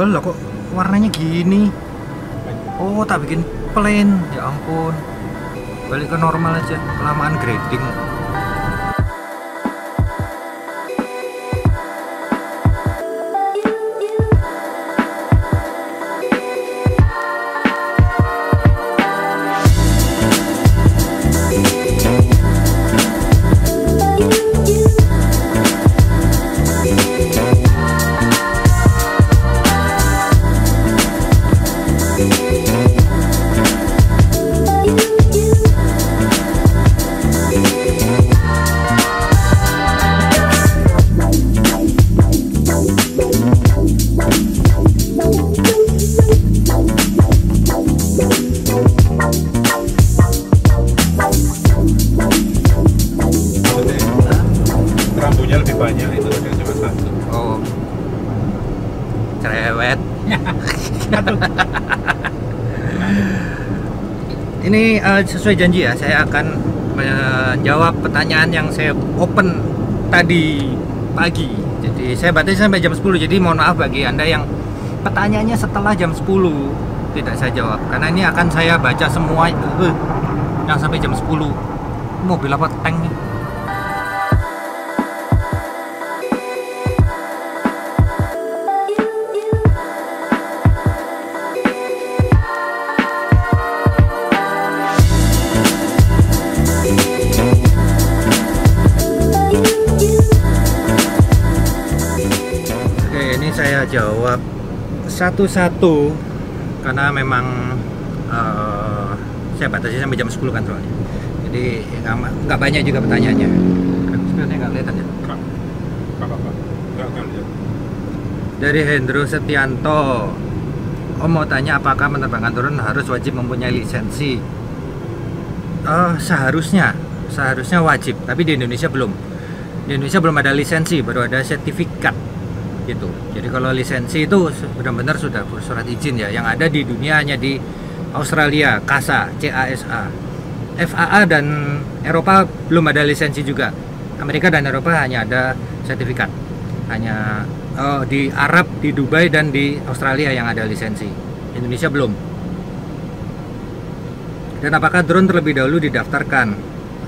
oh lah kok warnanya gini? Oh tak bikin plain. Ya ampun. Balik ke normal aja kelamaan grading eh, sesuai janji ya saya akan menjawab pertanyaan yang saya open tadi pagi. Jadi saya batasi sampai jam 10 jadi mohon maaf bagi anda yang pertanyaannya setelah jam 10 tidak saya jawab. Karena ini akan saya baca semua eh, yang sampai jam 10 mobil apa tank jawab satu-satu karena memang eh, saya batasi sampai jam 10 kan soalnya. Jadi nggak banyak juga pertanyaannya. Sebenarnya nggak kelihatan ya. Dari Hendro Setianto, Om mau tanya apakah menerbangkan drone harus wajib mempunyai lisensi? Eh, seharusnya, seharusnya wajib, tapi di Indonesia belum. Di Indonesia belum ada lisensi, baru ada sertifikat gitu. Jadi kalau lisensi itu benar-benar sudah surat izin ya. Yang ada di dunia hanya di Australia, CASA, CASA. FAA dan Eropa belum ada lisensi juga. Amerika dan Eropa hanya ada sertifikat. Hanya oh, di Arab, di Dubai dan di Australia yang ada lisensi. Indonesia belum. Dan apakah drone terlebih dahulu didaftarkan?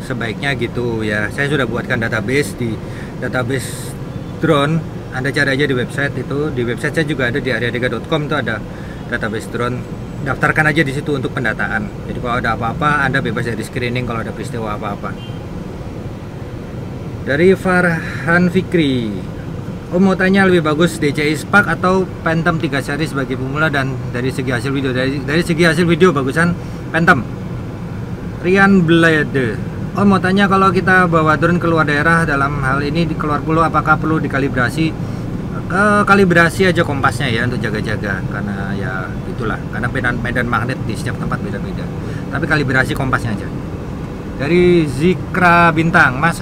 Sebaiknya gitu ya. Saya sudah buatkan database di database drone. Anda cari aja di website itu. Di website saya juga ada di area3.com itu ada database drone. Daftarkan aja di situ untuk pendataan. Jadi kalau ada apa-apa, Anda bebas dari screening kalau ada peristiwa apa-apa. Dari Farhan Fikri. Om mau tanya lebih bagus DCI Spark atau Phantom 3 seri sebagai pemula dan dari segi hasil video dari dari segi hasil video bagusan Phantom. Rian Blade. Om mau tanya kalau kita bawa drone keluar daerah dalam hal ini di keluar pulau apakah perlu dikalibrasi? Ke kalibrasi aja kompasnya ya untuk jaga-jaga karena ya itulah karena medan medan magnet di setiap tempat beda-beda. Tapi kalibrasi kompasnya aja. Dari Zikra Bintang, Mas,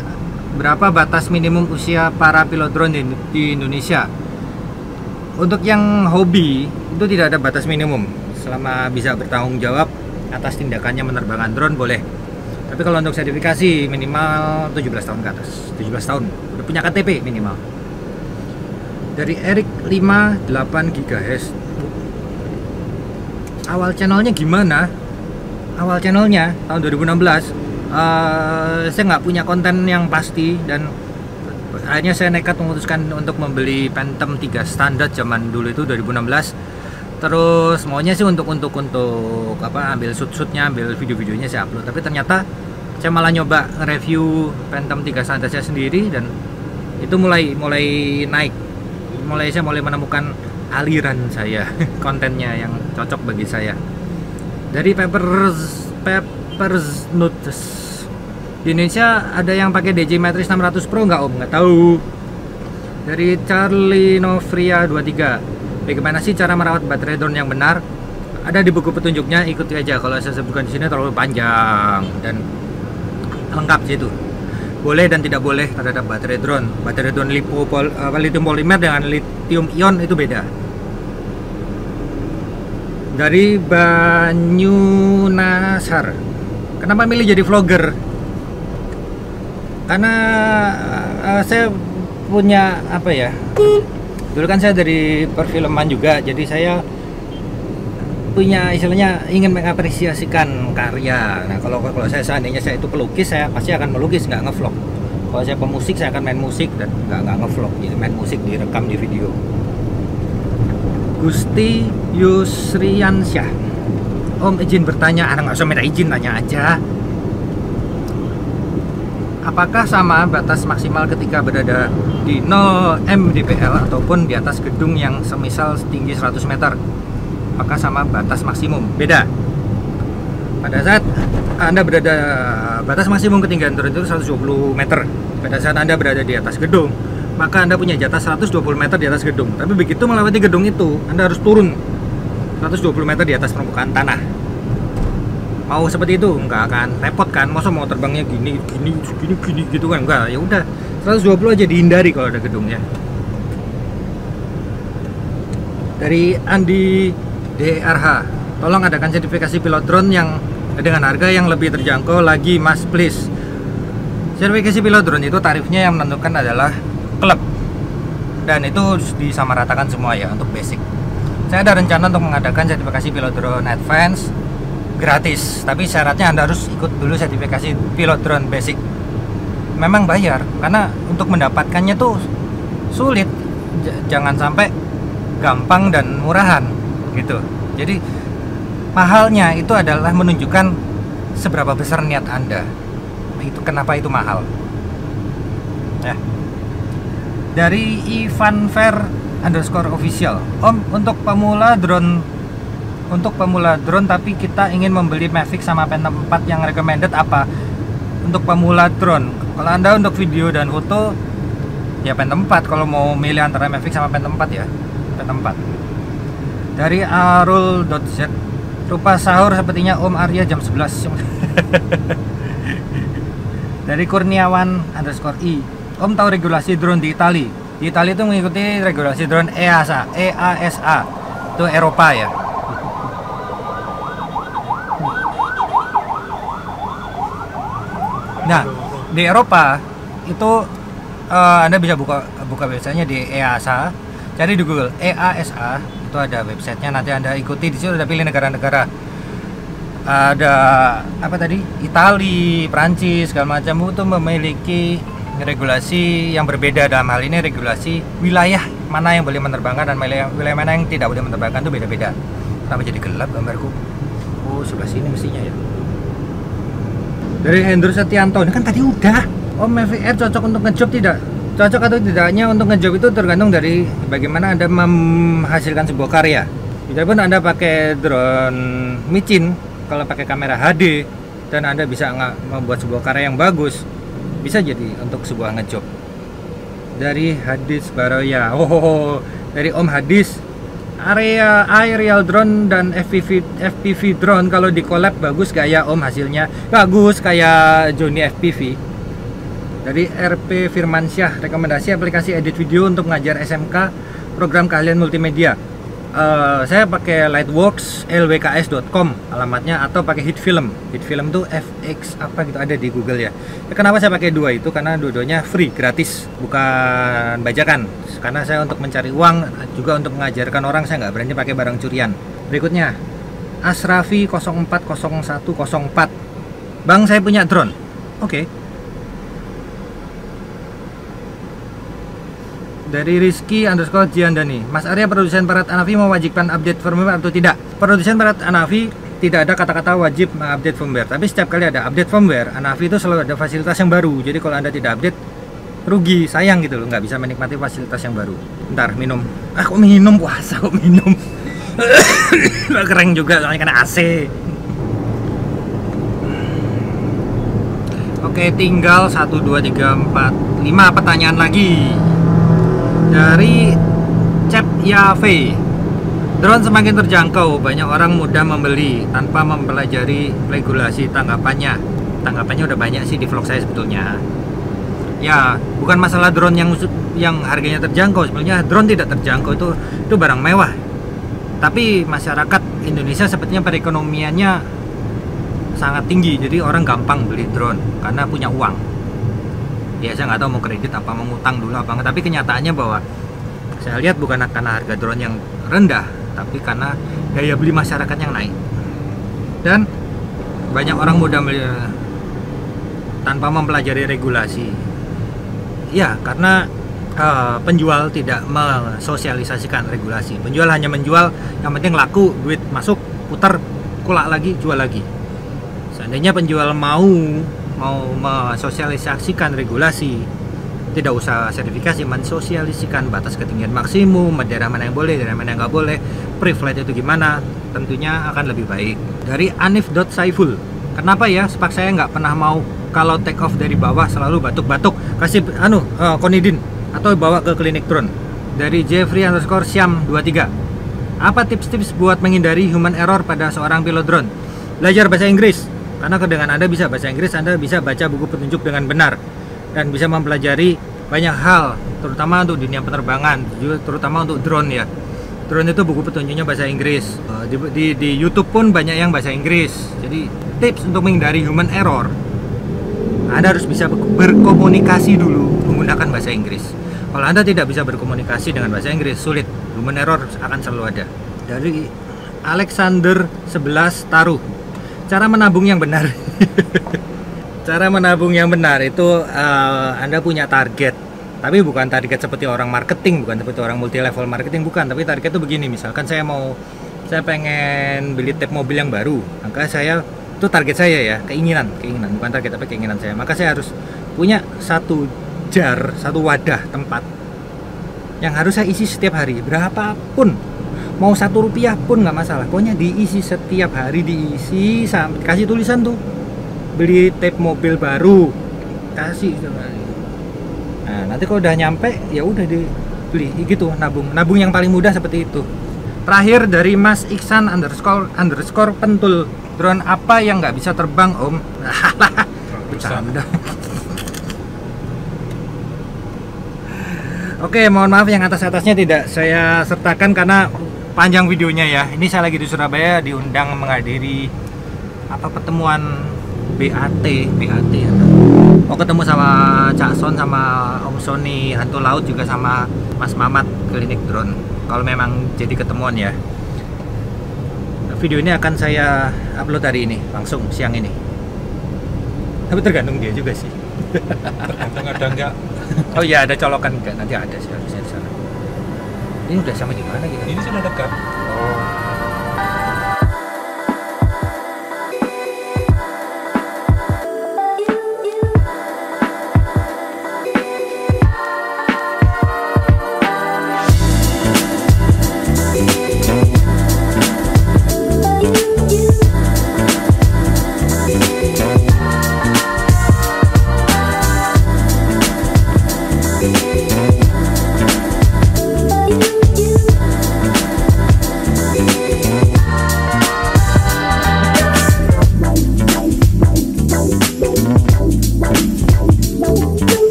berapa batas minimum usia para pilot drone di, di Indonesia? Untuk yang hobi itu tidak ada batas minimum. Selama bisa bertanggung jawab atas tindakannya menerbangkan drone boleh. Tapi kalau untuk sertifikasi minimal 17 tahun ke atas. 17 tahun. Udah punya KTP minimal. Dari Erik 58 GHz. Awal channelnya gimana? Awal channelnya tahun 2016 eh, saya nggak punya konten yang pasti dan akhirnya saya nekat memutuskan untuk membeli Phantom 3 standar zaman dulu itu 2016 terus maunya sih untuk untuk untuk apa ambil shoot shootnya ambil video-videonya saya upload tapi ternyata saya malah nyoba review Phantom 3 standar saya sendiri dan itu mulai mulai naik mulai saya mulai menemukan aliran saya kontennya yang cocok bagi saya dari Peppers Peppers Notes di Indonesia ada yang pakai DJ Matrix 600 Pro nggak om? Nggak tahu. Dari Charlie Novria 23. Bagaimana sih cara merawat baterai drone yang benar? Ada di buku petunjuknya, ikuti aja. Kalau saya sebutkan di sini terlalu panjang dan lengkap sih itu. Boleh dan tidak boleh terhadap baterai drone. Baterai drone lipo pol, apa, lithium polimer dengan lithium ion itu beda. Dari Banyu Nasar. Kenapa milih jadi vlogger? Karena uh, saya punya apa ya? Dulu kan saya dari perfilman juga jadi saya punya istilahnya ingin mengapresiasikan karya. Nah kalau kalau saya seandainya saya itu pelukis saya pasti akan melukis nggak ngevlog. Kalau saya pemusik saya akan main musik dan nggak nggak ngevlog. Jadi main musik direkam di video. Gusti Yusriansyah. Om izin bertanya, ada nggak usah minta izin, tanya aja apakah sama batas maksimal ketika berada di 0 mdpl ataupun di atas gedung yang semisal setinggi 100 meter? Apakah sama batas maksimum? Beda. Pada saat anda berada batas maksimum ketinggian turun itu 120 meter. Pada saat anda berada di atas gedung maka anda punya jatah 120 meter di atas gedung. Tapi begitu melewati gedung itu anda harus turun 120 meter di atas permukaan tanah mau seperti itu? Nggak akan repot kan? Masa mau terbangnya gini gini gini gini gitu kan? Enggak. Ya udah 120 aja dihindari kalau ada gedungnya dari Andi DRH tolong adakan sertifikasi pilot drone yang dengan harga yang lebih terjangkau lagi mas please. Sertifikasi pilot drone itu tarifnya yang menentukan adalah klub. Dan itu disamaratakan semua ya untuk basic. Saya ada rencana untuk mengadakan sertifikasi pilot drone advance gratis. Tapi syaratnya anda harus ikut dulu sertifikasi pilot drone basic. Memang bayar karena untuk mendapatkannya tuh sulit. J jangan sampai gampang dan murahan gitu. Jadi mahalnya itu adalah menunjukkan seberapa besar niat anda. Itu kenapa itu mahal. Ya. Dari Ivan Fair underscore official Om untuk pemula drone untuk pemula drone tapi kita ingin membeli Mavic sama Phantom 4 yang recommended apa? Untuk pemula drone. Kalau anda untuk video dan foto ya Phantom 4 kalau mau milih antara Mavic sama Phantom 4 ya Phantom 4 dari arul.z rupa sahur sepertinya Om Arya jam 11 dari Kurniawan underscore i Om tahu regulasi drone di Itali? Di Itali itu mengikuti regulasi drone EASA EASA itu Eropa ya Nah, di Eropa itu uh, Anda bisa buka buka websitenya di EASA. Cari di Google EASA itu ada websitenya. Nanti Anda ikuti di situ ada pilih negara-negara. Ada apa tadi? Itali, Prancis, segala macam itu memiliki regulasi yang berbeda dalam hal ini regulasi wilayah mana yang boleh menerbangkan dan wilayah, wilayah mana yang tidak boleh menerbangkan itu beda-beda. Kenapa jadi gelap gambarku? Oh, sebelah sini mestinya ya dari Hendro Setianto. Ini kan tadi udah. Oh Mavic Air cocok untuk ngejob tidak? Cocok atau tidaknya untuk ngejob itu tergantung dari bagaimana anda menghasilkan sebuah karya. Pun anda pakai drone micin. Kalau pakai kamera HD dan anda bisa membuat sebuah karya yang bagus bisa jadi untuk sebuah ngejob. Dari Hadis Baroya oh dari Om Hadis area aerial drone dan FPV FPV drone kalau di collab bagus kayak Om hasilnya? Bagus kayak Joni FPV dari RP Firmansyah rekomendasi aplikasi edit video untuk mengajar SMK program keahlian multimedia uh, saya pakai Lightworks lwks.com alamatnya atau pakai hit film hit film tuh fx apa gitu ada di Google ya. ya kenapa saya pakai dua itu? Karena dua-duanya free gratis bukan bajakan. Karena saya untuk mencari uang juga untuk mengajarkan orang saya nggak berani pakai barang curian. Berikutnya Asrafi 040104 Bang saya punya drone. Oke. okay. Dari Rizky underscore Jiandani. Mas Arya produsen Barat Anavi mewajibkan update firmware atau tidak? Produsen Barat Anavi tidak ada kata-kata wajib update firmware. Tapi setiap kali ada update firmware Anavi itu selalu ada fasilitas yang baru. Jadi kalau anda tidak update rugi sayang gitu loh. Nggak bisa menikmati fasilitas yang baru. Ntar minum. Ah kok minum? Puasa kok minum? Keren juga soalnya kena AC Oke tinggal 1, 2, 3, 4, 5 pertanyaan lagi dari Cep Yave Drone semakin terjangkau, banyak orang mudah membeli tanpa mempelajari regulasi tanggapannya. Tanggapannya udah banyak sih di vlog saya sebetulnya. Ya, bukan masalah drone yang yang harganya terjangkau, sebenarnya drone tidak terjangkau itu itu barang mewah. Tapi masyarakat Indonesia sepertinya perekonomiannya sangat tinggi, jadi orang gampang beli drone karena punya uang ya saya nggak tahu mau kredit apa mau ngutang dulu apa enggak tapi kenyataannya bahwa Saya lihat bukan karena harga drone yang rendah, tapi karena daya beli masyarakat yang naik. Dan banyak orang muda mel- tanpa mempelajari regulasi. Ya, karena eh, penjual tidak mensosialisasikan regulasi. Penjual hanya menjual yang penting laku, duit masuk, putar, kulak lagi, jual lagi. Seandainya penjual mau mau mensosialisasikan regulasi, tidak usah sertifikasi, mensosialisasikan batas ketinggian maksimum, daerah mana yang boleh, daerah mana yang nggak boleh, pre-flight itu gimana, tentunya akan lebih baik. Dari Anif.saiful, kenapa ya? Sepak saya nggak pernah mau kalau take off dari bawah selalu batuk-batuk, kasih anu eh, konidin. Atau bawa ke klinik drone. Dari Jeffrey underscore Siam 23 apa tips-tips buat menghindari human error pada seorang pilot drone? Belajar bahasa Inggris, karena dengan Anda bisa bahasa Inggris, Anda bisa baca buku petunjuk dengan benar dan bisa mempelajari banyak hal, terutama untuk dunia penerbangan, terutama untuk drone ya. Drone itu buku petunjuknya bahasa Inggris. Eh, Di, di, di YouTube pun banyak yang bahasa Inggris. Jadi tips untuk menghindari human error, Anda harus bisa ber- berkomunikasi dulu menggunakan bahasa Inggris. Kalau Anda tidak bisa berkomunikasi dengan bahasa Inggris, sulit. Human error akan selalu ada. Dari Alexander 11 Taruh. Cara menabung yang benar. Cara menabung yang benar itu eh, Anda punya target. Tapi bukan target seperti orang marketing, bukan seperti orang multi level marketing, bukan. Tapi target itu begini, misalkan saya mau saya pengen beli tap mobil yang baru, maka saya itu target saya ya, keinginan, keinginan, bukan target tapi keinginan saya. Maka saya harus punya satu jar, satu wadah tempat yang harus saya isi setiap hari, berapapun mau satu rupiah pun nggak masalah. Pokoknya diisi setiap hari diisi sampai kasih tulisan tuh. Beli tape mobil baru. Kasih nah nanti kalau udah nyampe ya udah dibeli. Gitu nabung. Nabung yang paling mudah seperti itu. Terakhir dari Mas Iksan underscore underscore pentul. Drone apa yang nggak bisa terbang om? Bercanda. Oke, mohon maaf yang atas-atasnya tidak saya sertakan karena panjang videonya ya. Ini saya lagi di Surabaya diundang menghadiri apa pertemuan BAT, BAT ya. Mau ketemu sama Cak Son sama Om Sony Hantu Laut juga sama Mas Mamat klinik drone. Kalau memang jadi ketemuan ya. Video ini akan saya upload hari ini, langsung siang ini. Tapi tergantung dia juga sih. tergantung ada nggak Oh iya ada colokan enggak? Nanti ada sih harusnya. Ini udah sampai di mana gitu? ini sudah dekat